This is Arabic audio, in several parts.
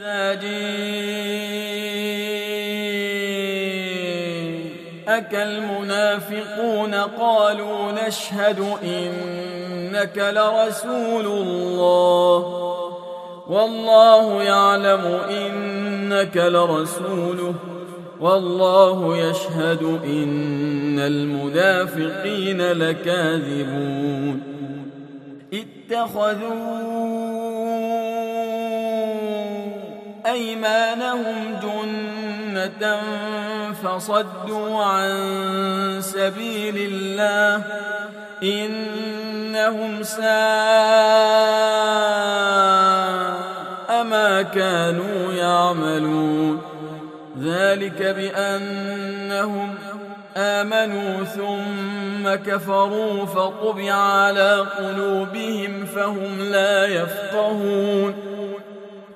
إذا المنافقون قالوا نشهد إنك لرسول الله والله يعلم إنك لرسوله والله يشهد إن المنافقين لكاذبون اتخذوا أيمانهم جنة فصدوا عن سبيل الله إنهم ساء ما كانوا يعملون. ذلك بأنهم آمنوا ثم كفروا فطبع على قلوبهم فهم لا يفقهون.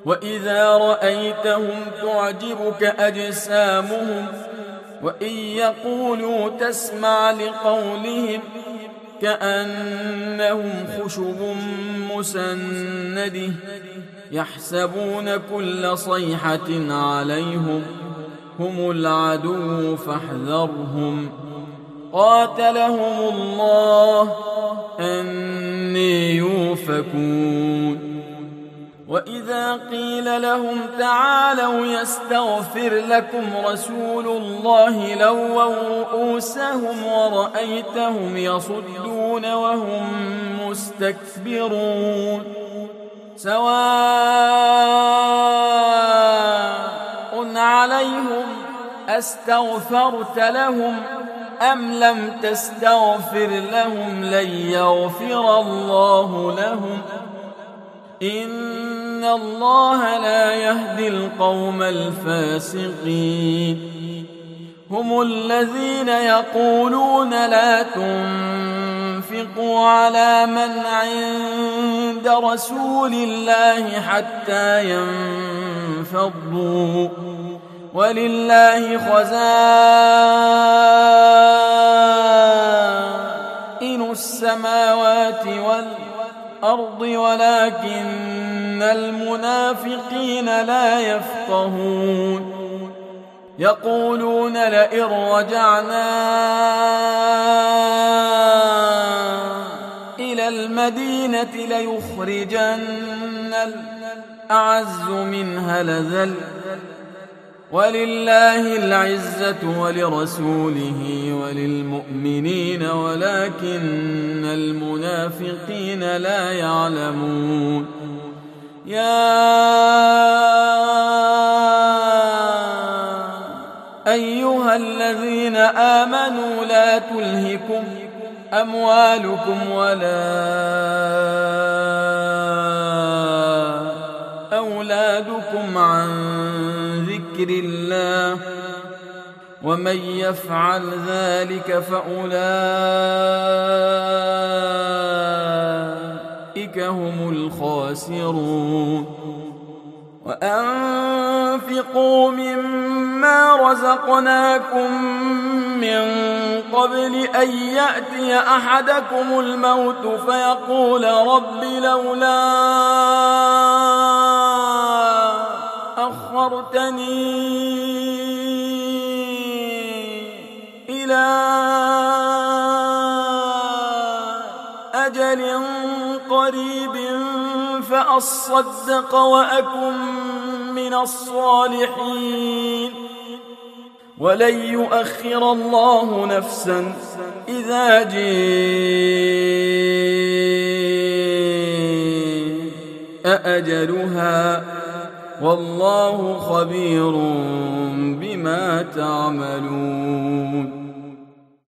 وإذا رأيتهم تعجبك أجسامهم وإن يقولوا تسمع لقولهم كأنهم خشب مسنده يحسبون كل صيحة عليهم هم العدو فاحذرهم قاتلهم الله أني يوفكون وإذا قيل لهم تعالوا يستغفر لكم رسول الله لووا رؤوسهم ورأيتهم يصدون وهم مستكبرون سواء عليهم أستغفرت لهم أم لم تستغفر لهم لن يغفر الله لهم إن الله لا يهدي القوم الفاسقين هم الذين يقولون لا تنفقوا على من عند رسول الله حتى ينفضوا ولله خزائن الأرض ولكن المنافقين لا يفقهون. يقولون لئن رجعنا إلى المدينة ليخرجن الأعز منها لذل ولله العزة ولرسوله وللمؤمنين ولكن المنافقين لا يعلمون. يا أيها الذين آمنوا لا تلهكم أموالكم ولا أولادكم عن ذكر الله ومن يفعل ذلك فأولئك هم الخاسرون. وأنفقوا مما رزقناكم من قبل أن يأتي أحدكم الموت فيقول رب لولا إلى أجل قريب فأصدق وأكن من الصالحين. ولن يؤخر الله نفسا إذا جاء أجلها. والله خبير بما تعملون.